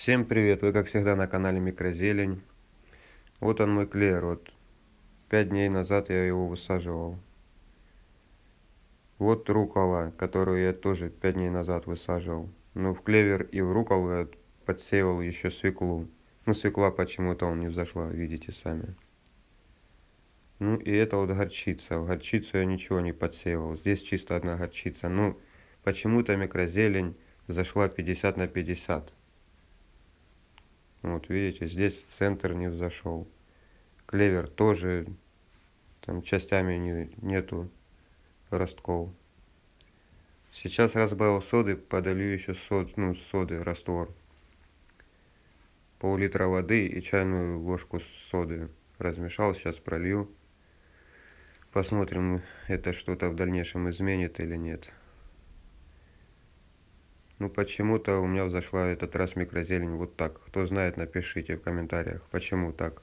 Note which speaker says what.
Speaker 1: Всем привет! Вы как всегда на канале Микрозелень. Вот он мой клеер. Вот пять дней назад я его высаживал. Вот рукола, которую я тоже пять дней назад высаживал. Ну в клевер и в руколу я подсеивал еще свеклу. Ну свекла почему-то он не взошла, видите сами. Ну и это вот горчица. В горчицу я ничего не подсеивал. Здесь чисто одна горчица. Ну почему-то микрозелень зашла 50 на 50. Вот видите, здесь центр не взошел. Клевер тоже там частями не, нету ростков. Сейчас разбавил соды, подолью еще сод, ну, соды, раствор. Пол-литра воды и чайную ложку соды. Размешал, сейчас пролью. Посмотрим, это что-то в дальнейшем изменит или нет. Ну почему-то у меня взошла этот раз микрозелень вот так. Кто знает, напишите в комментариях, почему так.